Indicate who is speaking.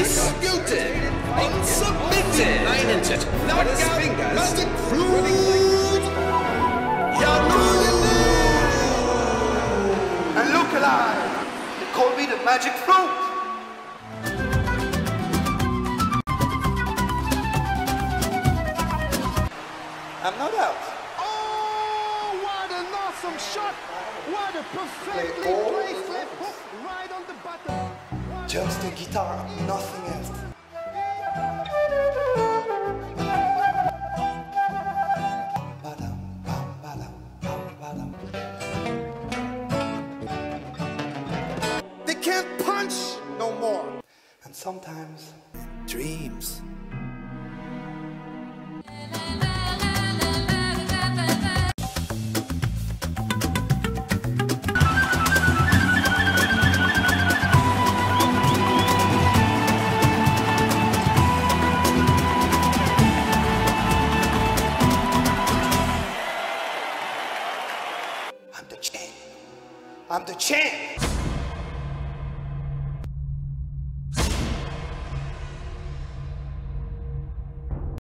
Speaker 1: Disputed.
Speaker 2: Unsubmitted.
Speaker 1: Nine
Speaker 2: inches.
Speaker 1: Knockout. Must include. Yahoo! And look alive. They call me the magic flute. I'm not out.
Speaker 3: Oh, what an awesome shot! What a perfectly placed left hook right on the button.
Speaker 1: Just a guitar, nothing else. They can't punch no more. And sometimes dreams. I'm the champ. I'm the champ.